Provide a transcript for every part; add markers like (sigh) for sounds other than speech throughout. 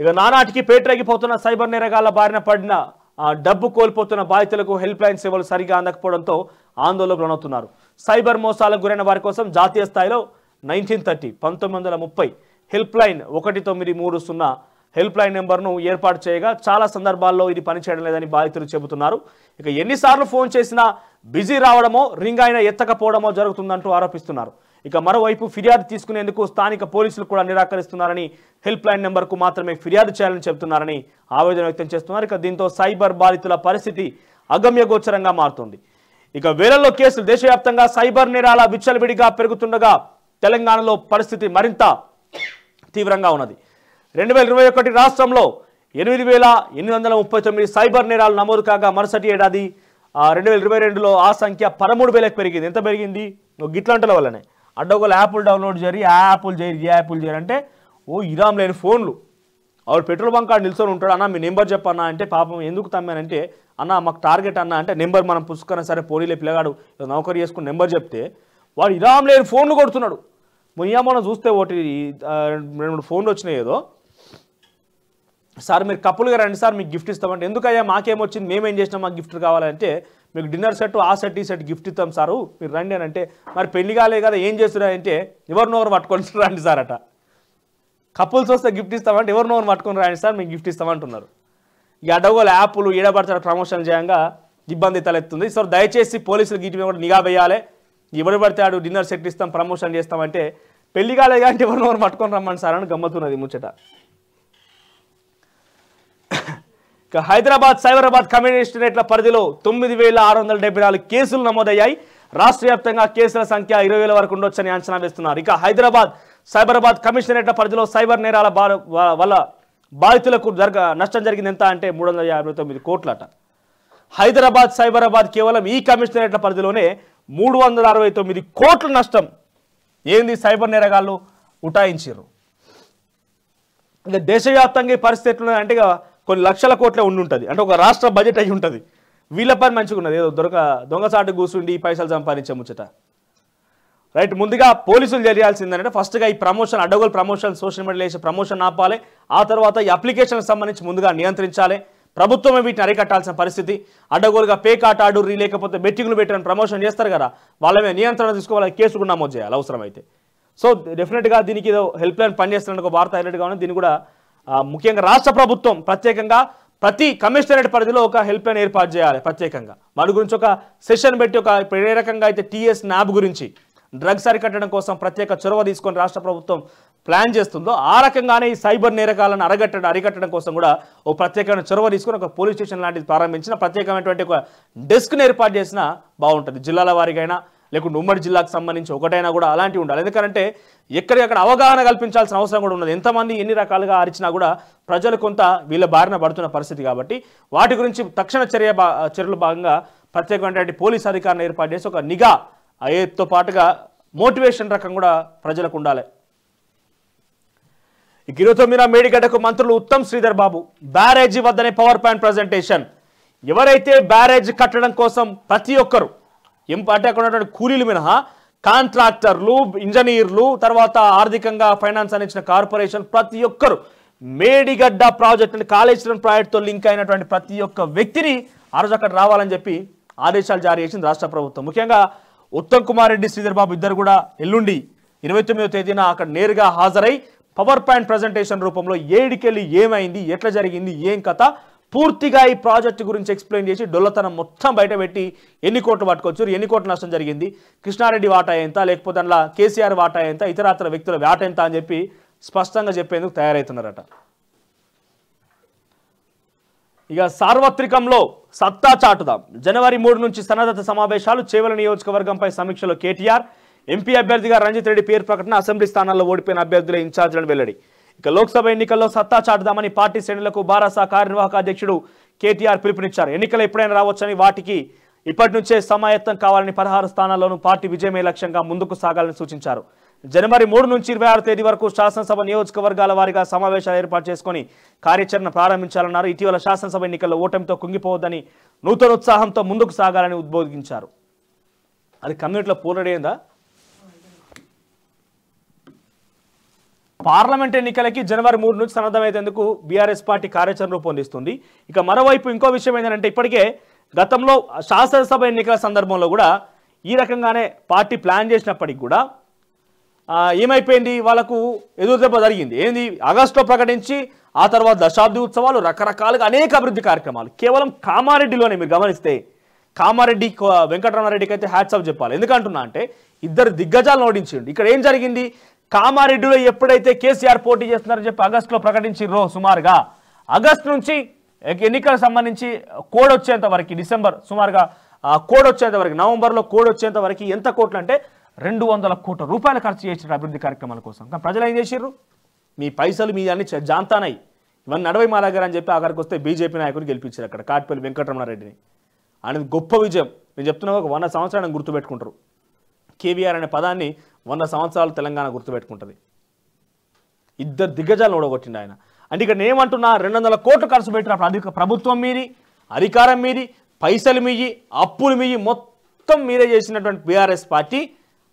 ఇక నానాటికి పేటరేగిపోతున్న సైబర్ నేరగాళ్ళ బారిన పడిన డబ్బు కోల్పోతున్న బాధితులకు హెల్ప్ లైన్ సేవలు సరిగా అందకపోవడంతో ఆందోళనకు లోనవుతున్నారు. సైబర్ మోసాలకు గురైన వారి కోసం జాతీయ స్థాయిలో నైన్టీన్ థర్టీ పంతొమ్మిది వందల ముప్పై హెల్ప్ లైన్ ఒకటి తొమ్మిది మూడు సున్నా హెల్ప్ లైన్ నెంబర్ను ఏర్పాటు చేయగా చాలా సందర్భాల్లో ఇది పనిచేయడం లేదని బాధితులు చెబుతున్నారు. ఇక ఎన్నిసార్లు ఫోన్ చేసినా బిజీ రావడమో రింగ్ అయినా ఎత్తకపోవడమో జరుగుతుందంటూ ఆరోపిస్తున్నారు. ఇక మరోవైపు ఫిర్యాదు తీసుకునేందుకు స్థానిక పోలీసులు కూడా నిరాకరిస్తున్నారని హెల్ప్ లైన్ నెంబర్కు మాత్రమే ఫిర్యాదు చేయాలని చెబుతున్నారని ఆవేదన వ్యక్తం చేస్తున్నారు. ఇక దీంతో సైబర్ బాధితుల పరిస్థితి అగమ్యగోచరంగా మారుతుంది. ఇక వేలల్లో కేసులు దేశవ్యాప్తంగా సైబర్ నేరాల విచ్చలవిడిగా పెరుగుతుండగా తెలంగాణలో పరిస్థితి మరింత తీవ్రంగా ఉన్నది. రెండు వేల ఇరవై ఒకటి రాష్ట్రంలో ఎనిమిది వేల ఎనిమిది వందల ముప్పై తొమ్మిది సైబర్ నేరాలు నమోదు కాగా మరుసటి ఏడాది రెండు వేల ఇరవై రెండులో ఆ సంఖ్య పదమూడు వేలకు పెరిగింది. ఎంత పెరిగింది? గిట్లంటల గిట్లాంటల వల్లనే. అడ్డగోలు యాప్లు డౌన్లోడ్ చేయరు ఆ యాప్లు చేయరు ఈ యాప్లు చేయరు అంటే ఓ ఇరాం లేని ఫోన్లు. ఆవిడ పెట్రోల్ బంక్ ఆడ నిల్చొని ఉంటాడు. అన్న మీ నెంబర్ చెప్పన్నా అంటే పాపం ఎందుకు తమ్మానంటే అన్న మాకు టార్గెట్ అన్న అంటే నెంబర్ మనం పుచ్చుకున్నా సరే పోనీలే పిల్లగాడు ఏదో నౌకరీ చేసుకుని నెంబర్ చెప్తే వాడు ఇరాం లేని ఫోన్లు కొడుతున్నాడు. మొయ్యా మనం చూస్తే ఒకటి రెండు మూడు ఫోన్లు వచ్చినాయి ఏదో. సార్ మీరు కప్పులుగా రండి సార్ మీకు గిఫ్ట్ ఇస్తామంటే. ఎందుకయ్యా మాకేమొచ్చింది? మేమేం చేసినాం మాకు గిఫ్ట్ కావాలంటే మీకు డిన్నర్ సెట్ ఆ సెట్ ఈ సెట్ గిఫ్ట్ ఇస్తాం సారు మీరు రండి అని అంటే మరి పెళ్ళి కాలే కదా ఏం చేస్తున్నారంటే ఎవరినొకరు పట్టుకొని (laughs) రండి సార్ అట కపుల్స్ వస్తే గిఫ్ట్ ఇస్తామంటే ఎవరినొకరు పట్టుకొని రండి సార్ మీకు గిఫ్ట్ ఇస్తామంటున్నారు. ఈ అడవుల యాప్లు ఈడబడతాడు ప్రమోషన్ చేయంగా ఇబ్బంది తలెత్తుంది. సో దయచేసి పోలీసులు గీటి మీద కూడా నిఘా వేయాలి. ఎవరు పడతాడు ఆడు డిన్నర్ సెట్ ఇస్తాం ప్రమోషన్ చేస్తామంటే పెళ్ళి కాలేదు కానీ ఎవరినొకరు పట్టుకొని రమ్మని సార్ అని గమ్మతున్నది ముచ్చట. ఇక హైదరాబాద్ సైబరాబాద్ కమ్యూనిస్టేట్ల పరిధిలో తొమ్మిది వేల ఆరు వందల డెబ్బై నాలుగు కేసులు నమోదయ్యాయి. రాష్ట్ర వ్యాప్తంగా కేసుల సంఖ్య ఇరవై వేల వరకు ఉండొచ్చని అంచనా వేస్తున్నారు. ఇక హైదరాబాద్ సైబరాబాద్ కమిషనరేట్ల పరిధిలో సైబర్ నేరాల వల్ల బాధితులకు జరగ నష్టం జరిగింది ఎంత అంటే మూడు వందల యాభై తొమ్మిది కోట్లట. హైదరాబాద్ సైబరాబాద్ కేవలం ఈ కమిషనరేట్ల పరిధిలోనే మూడు వందల అరవై తొమ్మిది కోట్ల నష్టం ఏంది సైబర్ నేరగాళ్ళు ఉటాయించారు ఇంకా దేశవ్యాప్తంగా ఈ పరిస్థితి అంటే కొన్ని లక్షల కోట్ల ఉండి ఉంటుంది అంటే ఒక రాష్ట్ర బడ్జెట్ అయి ఉంటుంది. వీళ్ళ పని మంచిగా ఉన్నది ఏదో దొరక దొంగసాటు కూర్చుండి ఈ పైసలు సంపాదించే ముచ్చట. రైట్ ముందుగా పోలీసులు తెలియాల్సిందంటే ఫస్ట్గా ఈ ప్రమోషన్ అడ్డగోలు ప్రమోషన్ సోషల్ మీడియాలో వేసే ప్రమోషన్ ఆపాలి. ఆ తర్వాత ఈ అప్లికేషన్కి సంబంధించి ముందుగా నియంత్రించాలి. ప్రభుత్వమే వీటిని అరికట్టాల్సిన పరిస్థితి. అడ్డగోలుగా పే కాట్ లేకపోతే బెట్టింగ్లు పెట్టని ప్రమోషన్ చేస్తారు కదా వాళ్ళ మీద నియంత్రణ తీసుకోవాలి కేసు కూడా నమోదు చేయాలి అవసరమైతే. సో డెఫినెట్గా దీనికి ఏదో హెల్ప్ లైన్ పనిచేస్తున్న ఒక వార్త హైలైట్గా ఉంది దీన్ని కూడా ముఖ్యంగా రాష్ట్ర ప్రభుత్వం ప్రత్యేకంగా ప్రతి కమిషనరేట్ పరిధిలో ఒక హెల్ప్ లైన్ ఏర్పాటు చేయాలి ప్రత్యేకంగా. వాటి గురించి ఒక సెషన్ పెట్టి ఒక ఇప్పుడు ఏ రకంగా అయితే టీఎస్ న్యాబ్ గురించి డ్రగ్స్ అరికట్టడం కోసం ప్రత్యేక చొరవ తీసుకొని రాష్ట్ర ప్రభుత్వం ప్లాన్ చేస్తుందో ఆ రకంగానే ఈ సైబర్ నేరగాలను అరగట్టడం అరికట్టడం కోసం కూడా ఓ ప్రత్యేకమైన చొరవ తీసుకొని ఒక పోలీస్ స్టేషన్ లాంటిది ప్రారంభించిన ప్రత్యేకమైనటువంటి ఒక డెస్క్ను ఏర్పాటు చేసినా బాగుంటుంది. జిల్లాల వారికైనా లేకుంటే ఉమ్మడి జిల్లాకు సంబంధించి ఒకటైనా కూడా అలాంటివి ఉండాలి. ఎందుకంటే ఎక్కడికక్కడ అవగాహన కల్పించాల్సిన అవసరం కూడా ఉన్నది ఎంతమంది ఎన్ని రకాలుగా అరిచినా కూడా ప్రజలు కొంత వీళ్ళ బారిన పడుతున్న పరిస్థితి కాబట్టి వాటి గురించి తక్షణ చర్య భా- చర్యలు భాగంగా ప్రత్యేకమైనటువంటి పోలీస్ అధికారిని ఏర్పాటు చేసి ఒక నిఘా అయ్యేతో పాటుగా మోటివేషన్ రకం కూడా ప్రజలకు ఉండాలి. ఇక ఇరవై తొమ్మిదిన మేడిగడ్డకు మంత్రులు ఉత్తమ్ శ్రీధర్ బాబు బ్యారేజీ వద్దనే పవర్ పాయింట్ ప్రజెంటేషన్. ఎవరైతే బ్యారేజ్ కట్టడం కోసం ప్రతి ఒక్కరు ఏం అక్కడ ఉన్నటువంటి కూలీలు మినహా? కాంట్రాక్టర్లు ఇంజనీర్లు తర్వాత ఆర్థికంగా ఫైనాన్స్ అందించిన కార్పొరేషన్ ప్రతి ఒక్కరు. మేడిగడ్డ ప్రాజెక్ట్ అంటే కాళేశ్వరం ప్రాజెక్టుతో లింక్ అయినటువంటి ప్రతి ఒక్క వ్యక్తిని ఆ రోజు అక్కడ రావాలని చెప్పి ఆదేశాలు జారీ చేసింది రాష్ట్ర ప్రభుత్వం. ముఖ్యంగా ఉత్తమ్ కుమార్ రెడ్డి శ్రీధర్ బాబు ఇద్దరు కూడా ఎల్లుండి ఇరవై తొమ్మిదో తేదీన అక్కడ నేరుగా హాజరై పవర్ పాయింట్ ప్రజెంటేషన్ రూపంలో ఏడికెళ్ళి ఏమైంది ఎట్లా జరిగింది ఏం కథ పూర్తిగా ఈ ప్రాజెక్ట్ గురించి ఎక్స్ప్లెయిన్ చేసి డొల్లతనం మొత్తం బయటపెట్టి ఎన్ని కోట్లు పట్టుకొచ్చారు ఎన్ని కోట్ల నష్టం జరిగింది కృష్ణారెడ్డి వాటా ఎంత లేకపోతే అందులో కేసీఆర్ వాటా ఎంత ఇతరాతర వ్యక్తుల వాట ఎంత అని చెప్పి స్పష్టంగా చెప్పేందుకు తయారవుతున్నారట ఇక సార్వత్రికంలో సత్తా చాటుదాం. జనవరి మూడు నుంచి సన్నద్ధత సమావేశాలు చేవల నియోజకవర్గంపై సమీక్షలో కేటీఆర్ ఎంపీ అభ్యర్థిగా రంజిత్ రెడ్డి పేరు ప్రకటన అసెంబ్లీ స్థానాల్లో ఓడిపోయిన అభ్యర్థుల ఇన్ఛార్జ్లను వెల్లడి. ఇక లోక్సభ ఎన్నికల్లో సత్తా చాటుదామని పార్టీ శ్రేణులకు బారాసా కార్యనిర్వాహక అధ్యక్షుడు కేటీఆర్ పిలుపునిచ్చారు. ఎన్నికలు ఎప్పుడైనా రావచ్చని వాటికి ఇప్పటి నుంచే సమాయత్తం కావాలని పదహారు స్థానాల్లోనూ పార్టీ విజయమే లక్ష్యంగా ముందుకు సాగాలని సూచించారు. జనవరి మూడు నుంచి ఇరవై ఆరు తేదీ వరకు శాసనసభ నియోజకవర్గాల వారీగా సమావేశాలు ఏర్పాటు చేసుకుని కార్యాచరణ ప్రారంభించాలన్నారు. ఇటీవల శాసనసభ ఎన్నికల్లో ఓటమితో కుంగిపోవద్దని నూతన ఉత్సాహంతో ముందుకు సాగాలని ఉద్బోధించారు. అది కమ్యూనిటీలో పూర్ణడేందా పార్లమెంట్ ఎన్నికలకి జనవరి మూడు నుంచి సన్నద్ధమయ్యేందుకు బీఆర్ఎస్ పార్టీ కార్యాచరణ రూపొందిస్తుంది. ఇక మరోవైపు ఇంకో విషయం ఏంటంటే ఇప్పటికే గతంలో శాసనసభ ఎన్నికల సందర్భంలో కూడా ఈ రకంగానే పార్టీ ప్లాన్ చేసినప్పటికి కూడా ఏమైపోయింది? వాళ్ళకు ఎదురుదెబ్బ జరిగింది. ఏంది? ఆగస్టులో ప్రకటించి ఆ తర్వాత దశాబ్ది ఉత్సవాలు రకరకాలుగా అనేక అభివృద్ధి కార్యక్రమాలు. కేవలం కామారెడ్డిలోనే మీరు గమనిస్తే కామారెడ్డి కో- వెంకటరమణారెడ్డికి అయితే హ్యాట్స్ ఆఫ్ చెప్పాలి. ఎందుకంటున్నా అంటే ఇద్దరు దిగ్గజాలను ఓడించిండు. ఇక్కడ ఏం జరిగింది? కామారెడ్డిలో ఎప్పుడైతే కేసీఆర్ పోటీ చేస్తున్నారని చెప్పి ఆగస్టులో ప్రకటించారో సుమారుగా. ఆగస్టు నుంచి ఎన్నికలకు సంబంధించి కోడ్ వచ్చేంత వరకు డిసెంబర్ సుమారుగా కోడ్ వచ్చేంత వరకు నవంబర్లో కోడ్ వచ్చేంత వరకు ఎంత కోట్లు అంటే రెండు వందల కోట్ల రూపాయలు ఖర్చు చేసిన అభివృద్ధి కార్యక్రమాల కోసం. కానీ ప్రజలు ఏం చేసిర్రు? మీ పైసలు మీ అన్ని చ- జాంతానాయి ఇవన్నీ నడవై మా దగ్గర అని చెప్పి అక్కడికి వస్తే బీజేపీ నాయకులు గెలిపించారు అక్కడ కాటిపల్లి వెంకటరమణారెడ్డిని. అనేది గొప్ప విజయం. నేను చెప్తున్నా ఒక వంద సంవత్సరాలను గుర్తుపెట్టుకుంటారు. కేవీఆర్ అనే పదాన్ని వంద సంవత్సరాలు తెలంగాణ గుర్తుపెట్టుకుంటుంది. ఇద్దరు దిగ్గజాలు ఓడగొట్టిండు ఆయన. అంటే ఇక్కడ నేను ఏమంటున్నా రెండు వందల కోట్లు ఖర్చు పెట్టినప్పుడు అధిక ప్రభుత్వం మీది అధికారం మీది పైసలు మీయి అప్పులు మీయి మొత్తం మీరే చేసినటువంటి బీఆర్ఎస్ పార్టీ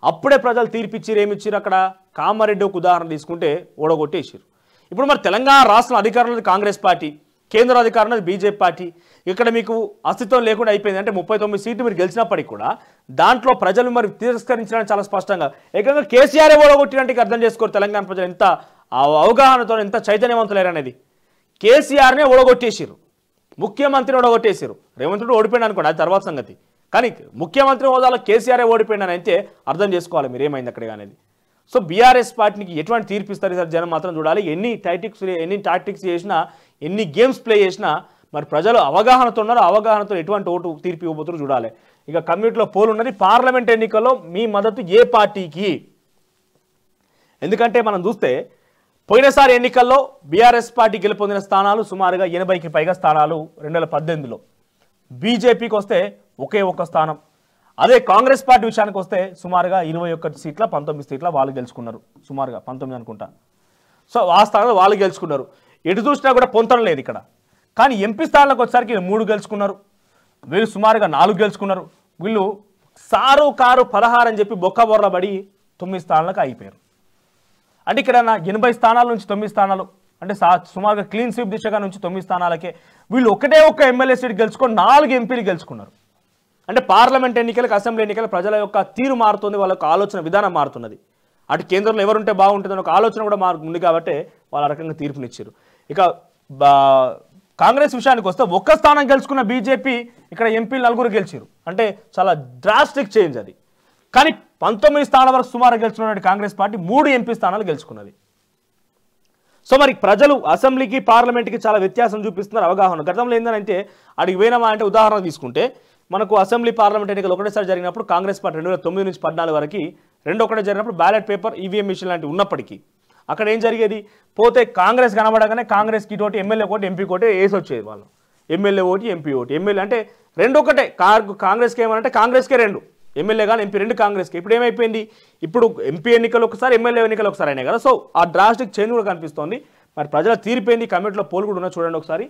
అప్పుడే ప్రజలు తీర్పిచ్చిరు ఏమిచ్చిరు అక్కడ? కామారెడ్డి ఒక ఉదాహరణ తీసుకుంటే ఓడగొట్టేసారు ఇప్పుడు మరి తెలంగాణ రాష్ట్రం అధికారంలో కాంగ్రెస్ పార్టీ. కేంద్ర అధికారంలో బీజేపీ పార్టీ. ఇక్కడ మీకు అస్తిత్వం లేకుండా అయిపోయింది. అంటే ముప్పై తొమ్మిది సీట్లు మీరు గెలిచినప్పటికీ కూడా దాంట్లో ప్రజలు మరి తిరస్కరించడానికి చాలా స్పష్టంగా ఏకంగా కేసీఆర్ ఓడగొట్టినట్టు అర్థం చేసుకోరు తెలంగాణ ప్రజలు ఎంత అవగాహనతో ఎంత చైతన్యవంతులేరు అనేది. కేసీఆర్నే ఓడగొట్టేసారు ముఖ్యమంత్రిని ఓడగొట్టేసారు రేవంత్ రెడ్డి ఓడిపోయాడు అనుకోండి అది తర్వాత సంగతి. కానీ ముఖ్యమంత్రి హోదాలో కేసీఆర్ఏ ఓడిపోయినాను అయితే అర్థం చేసుకోవాలి మీరు ఏమైంది అక్కడ అనేది. సో బీఆర్ఎస్ పార్టీకి ఎటువంటి తీర్పు ఇస్తారు? సార్ జనం మాత్రం చూడాలి. ఎన్ని టాక్టిక్స్ ఎన్ని టాక్టిక్స్ చేసినా ఎన్ని గేమ్స్ ప్లే చేసినా మరి ప్రజలు అవగాహనతో ఉన్నారు అవగాహనతో ఎటువంటి ఓటు తీర్పు ఇవ్వబోతున్నారు చూడాలి. ఇక కమ్యూనిటీలో పోల్ ఉన్నది పార్లమెంట్ ఎన్నికల్లో మీ మద్దతు ఏ పార్టీకి? ఎందుకంటే మనం చూస్తే పోయినసారి ఎన్నికల్లో బీఆర్ఎస్ పార్టీ గెలుపొందిన స్థానాలు సుమారుగా ఎనభైకి పైగా స్థానాలు రెండు వేల పద్దెనిమిదిలో. బీజేపీకి వస్తే ఒకే ఒక్క స్థానం. అదే కాంగ్రెస్ పార్టీ విషయానికి వస్తే సుమారుగా ఇరవై ఒక్కటి సీట్ల పంతొమ్మిది సీట్ల వాళ్ళు గెలుచుకున్నారు. సుమారుగా పంతొమ్మిది అనుకుంటా. సో ఆ స్థానంలో వాళ్ళు గెలుచుకున్నారు. ఎటు చూసినా కూడా పొంతడం లేదు ఇక్కడ. కానీ ఎంపీ స్థానాలకు వచ్చేసరికి మూడు గెలుచుకున్నారు. వీళ్ళు సుమారుగా నాలుగు గెలుచుకున్నారు. వీళ్ళు సారు కారు పదహారు అని చెప్పి బొక్క బొర్రబడి తొమ్మిది స్థానాలకు అయిపోయారు అంటే ఇక్కడ నా ఎనభై స్థానాల నుంచి తొమ్మిది స్థానాలు అంటే సా సుమారుగా క్లీన్ స్వీప్ దిశగా నుంచి తొమ్మిది స్థానాలకే వీళ్ళు ఒకటే ఒక్క ఎమ్మెల్యే సీట్ గెలుచుకొని నాలుగు ఎంపీలు గెలుచుకున్నారు. అంటే పార్లమెంట్ ఎన్నికలకు అసెంబ్లీ ఎన్నికల ప్రజల యొక్క తీరు మారుతుంది వాళ్ళ యొక్క ఆలోచన విధానం మారుతున్నది. అటు కేంద్రంలో ఎవరుంటే బాగుంటుంది ఒక ఆలోచన కూడా మారు ఉంది కాబట్టి వాళ్ళు ఆ రకంగా తీర్పునిచ్చారు. ఇక కాంగ్రెస్ విషయానికి వస్తే ఒక్క స్థానం గెలుచుకున్న బీజేపీ ఇక్కడ ఎంపీలు నలుగురు గెలిచారు అంటే చాలా డ్రాస్టిక్ చేంజ్ అది. కానీ పంతొమ్మిది స్థానాల వరకు సుమారు గెలుచుకున్నటువంటి కాంగ్రెస్ పార్టీ మూడు ఎంపీ స్థానాలు గెలుచుకున్నది. సో మరి ప్రజలు అసెంబ్లీకి పార్లమెంట్కి చాలా వ్యత్యాసం చూపిస్తున్నారు అవగాహన. గతంలో ఏంటంటే అడిగి పోయినామా అంటే ఉదాహరణ తీసుకుంటే మనకు అసెంబ్లీ పార్లమెంట్ ఎన్నికలు ఒకటేసారి జరిగినప్పుడు కాంగ్రెస్ పార్టీ రెండు వేల తొమ్మిది నుంచి పద్నాలుగు వరకు రెండు ఒకటే జరిగినప్పుడు బ్యాలెట్ పేపర్ ఈవీఎం మిషన్ లాంటివి ఉన్నప్పటికీ అక్కడ ఏం జరిగేది? పోతే కాంగ్రెస్ కనబడగానే కాంగ్రెస్కి ఇటువంటి ఎమ్మెల్యే ఒకటి ఎంపీ ఒకటి వేసి వచ్చేది వాళ్ళు. ఎమ్మెల్యే ఓటి ఎంపీ ఓటి. ఎమ్మెల్యే అంటే రెండు ఒకటే. కాంగ్రెస్కి ఏమనంటే కాంగ్రెస్కే రెండు. ఎమ్మెల్యే కానీ ఎంపీ రెండు కాంగ్రెస్కి. ఇప్పుడు ఏమైపోయింది? ఇప్పుడు ఎంపీ ఎన్నికలు ఒకసారి ఎమ్మెల్యే ఎన్నికలు ఒకసారి అయినాయి కదా. సో ఆ డ్రాస్టిక్ చేంజ్ కూడా కనిపిస్తోంది. మరి ప్రజల తీరిపోయింది కమిటీలో పోల్ కూడా ఉన్నా చూడండి ఒకసారి.